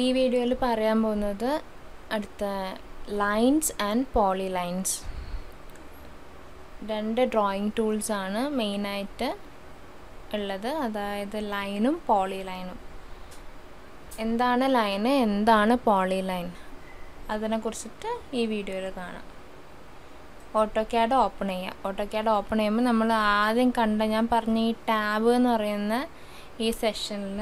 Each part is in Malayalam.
ഈ വീഡിയോയിൽ പറയാൻ പോകുന്നത് അടുത്ത ലൈൻസ് ആൻഡ് പോളി ലൈൻസ് രണ്ട് ഡ്രോയിങ് ടൂൾസാണ് മെയിനായിട്ട് ഉള്ളത്. അതായത് ലൈനും പോളി ലൈനും എന്താണ് ലൈന് എന്താണ് പോളി ലൈൻ അതിനെക്കുറിച്ചിട്ട് ഈ വീഡിയോയിൽ കാണാം. ഓട്ടോ ക്യാഡ് ഓപ്പൺ ചെയ്യുക ഓട്ടോ ക്യാഡ് ഓപ്പൺ ചെയ്യുമ്പോൾ നമ്മൾ ആദ്യം കണ്ട ഞാൻ പറഞ്ഞ ഈ ടാബ് എന്ന് പറയുന്ന ഈ സെഷനിൽ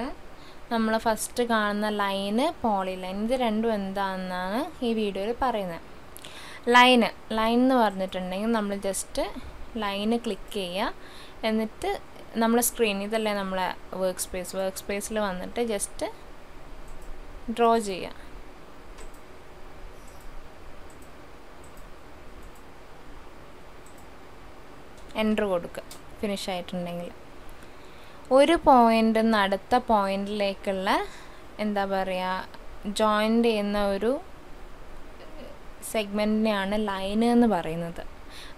നമ്മൾ ഫസ്റ്റ് കാണുന്ന ലൈന് പോളി ലൈൻ ഇത് രണ്ടും എന്താണെന്നാണ് ഈ വീഡിയോയിൽ പറയുന്നത് ലൈന് ലൈൻ എന്ന് പറഞ്ഞിട്ടുണ്ടെങ്കിൽ നമ്മൾ ജസ്റ്റ് ലൈന് ക്ലിക്ക് ചെയ്യുക എന്നിട്ട് നമ്മളെ സ്ക്രീൻ ഇതല്ലേ നമ്മളെ വർക്ക് സ്പേസ് വർക്ക് സ്പേസിൽ വന്നിട്ട് ജസ്റ്റ് ഡ്രോ ചെയ്യുക എന്റർ കൊടുക്കുക ഫിനിഷ് ആയിട്ടുണ്ടെങ്കിൽ. ഒരു പോയിന്റ് നിന്ന് അടുത്ത പോയിന്റിലേക്കുള്ള എന്താ പറയുക ജോയിന്റ് ചെയ്യുന്ന ഒരു സെഗ്മെന്റിനെയാണ് ലൈന് എന്ന് പറയുന്നത്.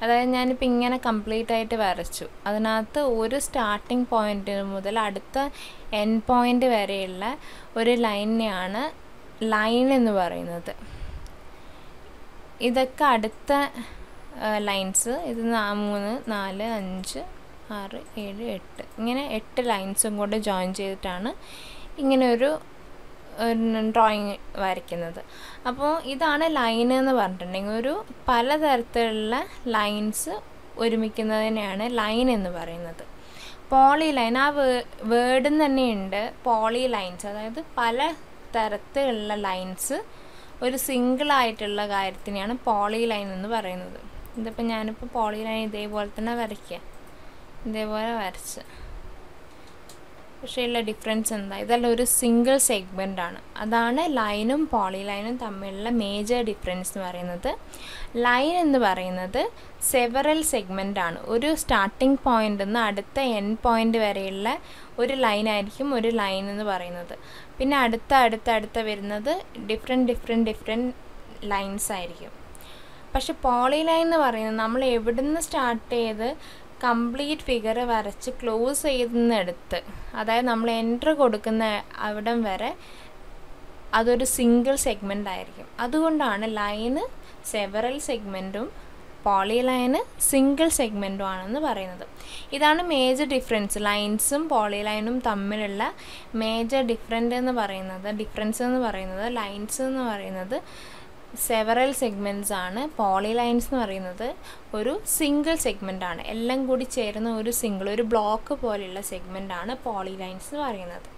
അതായത് ഞാനിപ്പോൾ ഇങ്ങനെ കംപ്ലീറ്റ് ആയിട്ട് വരച്ചു. അതിനകത്ത് ഒരു സ്റ്റാർട്ടിങ് പോയിന്റ് മുതൽ അടുത്ത എൻ പോയിന്റ് വരെയുള്ള ഒരു ലൈനെയാണ് ലൈൻ എന്ന് പറയുന്നത്. ഇതൊക്കെ അടുത്ത ലൈൻസ് ഇത് മൂന്ന് നാല് അഞ്ച് ആറ് ഏഴ് എട്ട്. ഇങ്ങനെ എട്ട് ലൈൻസും കൂടെ ജോയിൻ ചെയ്തിട്ടാണ് ഇങ്ങനെ ഒരു ഡ്രോയിങ് വരയ്ക്കുന്നത്. അപ്പോൾ ഇതാണ് ലൈൻ എന്ന് പറഞ്ഞിട്ടുണ്ടെങ്കിൽ ഒരു പലതരത്തിലുള്ള ലൈൻസ് ഒരുമിക്കുന്നതിനെയാണ് ലൈൻ എന്ന് പറയുന്നത്. പോളി ലൈൻ ആ വേ വേർഡിൽ തന്നെയുണ്ട് പോളി ലൈൻസ് അതായത് പല തരത്തിലുള്ള ലൈൻസ് ഒരു സിംഗിൾ ആയിട്ടുള്ള കാര്യത്തിനെയാണ് പോളി ലൈൻ എന്ന് പറയുന്നത്. ഇതിപ്പോൾ ഞാനിപ്പോൾ പോളി ലൈൻ ഇതേപോലെ തന്നെ വരയ്ക്കുക. ഇതേപോലെ വരച്ച്. പക്ഷേ ഉള്ള ഡിഫറൻസ് എന്താ? ഇതെല്ലാം ഒരു സിംഗിൾ സെഗ്മെന്റ് ആണ്. അതാണ് ലൈനും പോളി ലൈനും തമ്മിലുള്ള മേജർ ഡിഫറൻസ് എന്ന് പറയുന്നത്. ലൈൻ എന്ന് പറയുന്നത് സെവറൽ സെഗ്മെന്റ് ആണ്. ഒരു സ്റ്റാർട്ടിംഗ് പോയിന്റ് നിന്ന് അടുത്ത എൻ പോയിന്റ് വരെയുള്ള ഒരു ലൈൻ ആയിരിക്കും ഒരു ലൈൻ എന്ന് പറയുന്നത്. പിന്നെ അടുത്ത അടുത്ത അടുത്ത വരുന്നത് ഡിഫറെന്റ് ഡിഫറെന്റ് ഡിഫറെന്റ് ലൈൻസ് ആയിരിക്കും. പക്ഷെ പോളി ലൈൻ എന്ന് പറയുന്നത് നമ്മൾ എവിടുന്ന് സ്റ്റാർട്ട് ചെയ്ത് കംപ്ലീറ്റ് ഫിഗർ വരച്ച് ക്ലോസ് ചെയ്യുന്നിടത്ത് അതായത് നമ്മൾ എൻട്രി കൊടുക്കുന്ന അവിടം വരെ അതൊരു സിംഗിൾ സെഗ്മെന്റ് ആയിരിക്കും. അതുകൊണ്ടാണ് ലൈന് സെവറൽ സെഗ്മെന്റും പോളി ലൈന് സിംഗിൾ സെഗ്മെന്റും ആണെന്ന് പറയുന്നത്. ഇതാണ് മേജർ ഡിഫറൻസ് ലൈൻസും പോളി ലൈനും തമ്മിലുള്ള മേജർ ഡിഫറന്റ് എന്ന് പറയുന്നത് ഡിഫറൻസ് എന്ന് പറയുന്നത് ലൈൻസ് എന്ന് പറയുന്നത് സെവറൽ സെഗ്മെന്റ്സ് ആണ്. പോളി ലൈൻസ് എന്ന് പറയുന്നത് ഒരു സിംഗിൾ സെഗ്മെന്റ് ആണ്. എല്ലാം കൂടി ചേരുന്ന ഒരു സിംഗിൾ ഒരു ബ്ലോക്ക് പോലെയുള്ള സെഗ്മെന്റ് ആണ് പോളി ലൈൻസ് എന്ന് പറയുന്നത്.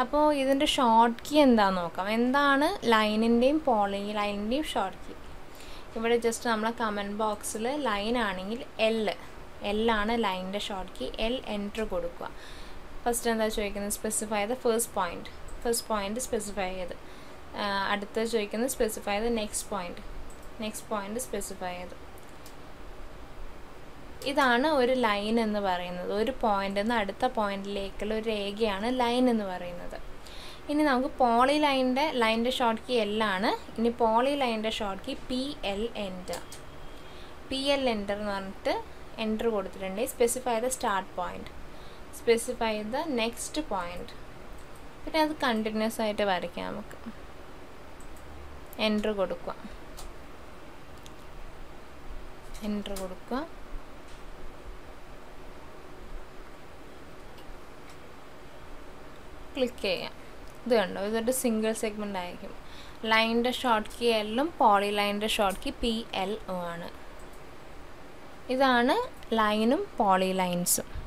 അപ്പോൾ ഇതിന്റെ ഷോർട്ട് കീ എന്താണെന്ന് നോക്കാം. എന്താണ് ലൈനിന്റെയും പോളി ലൈനിന്റെയും ഷോർട്ട് കീ ഇവിടെ ജസ്റ്റ് നമ്മളെ കമന്റ് ബോക്സിൽ ലൈൻ ആണെങ്കിൽ എൽ എൽ ആണ് ലൈനിന്റെ ഷോർട്ട് കീ എൽ എന്റർ കൊടുക്കുക. ഫസ്റ്റ് എന്താ ചോദിക്കുന്നത്? Specify the first point first point specify ചെയ്ത്. അടുത്ത ചോദിക്കുന്നത് സ്പെസിഫൈ ചെയ്ത് next point next point specify ചെയ്ത്. ഇതാണ് ഒരു ലൈൻ എന്ന് പറയുന്നത്. ഒരു പോയിന്റിൽ നിന്ന് അടുത്ത പോയിന്റിലേക്കുള്ള ഒരു രേഖയാണ് ലൈൻ എന്ന് പറയുന്നത്. ഇനി നമുക്ക് പോളി ലൈന്റെ ലൈന്റെ ഷോർട്ട് കീ എല്ലാണ് ഇനി poly ലൈന്റെ short key P L enter P L enter എന്ന് പറഞ്ഞിട്ട് എന്റർ കൊടുത്തിട്ടുണ്ട് specify the start point specify the next point പിന്നെ അത് കണ്ടിന്യൂസ് ആയിട്ട് വരയ്ക്കാം നമുക്ക്. എന്റർ കൊടുക്കുക. എന്റർ കൊടുക്കുക. ക്ലിക്ക് ചെയ്യാം ഇത് കണ്ടോ? ഇതൊരു സിംഗിൾ സെഗ്മെന്റ് ആയിരിക്കും. ലൈനിന്റെ ഷോർട്ട് കീ എല്ലും പോളി ലൈനിന്റെ short key P L O ആണ്. ഇതാണ് ലൈനും പോളി ലൈൻസും